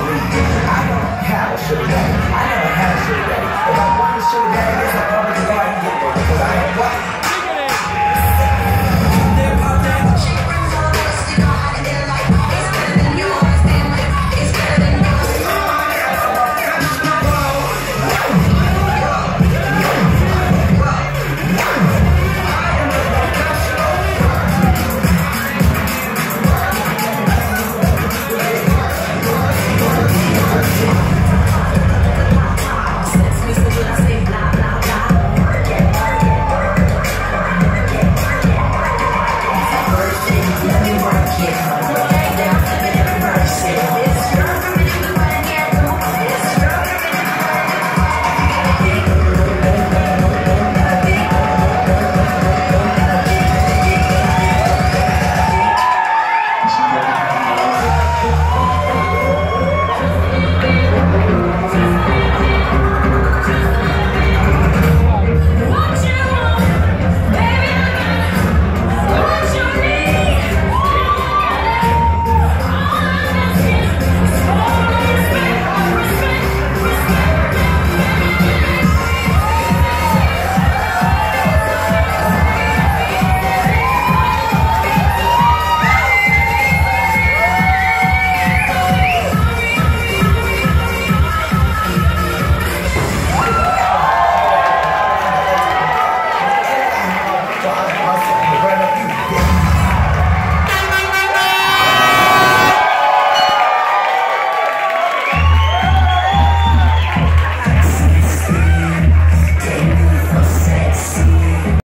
I know how to sugar daddy. I know how to sugar daddy. If I want a sugar daddy.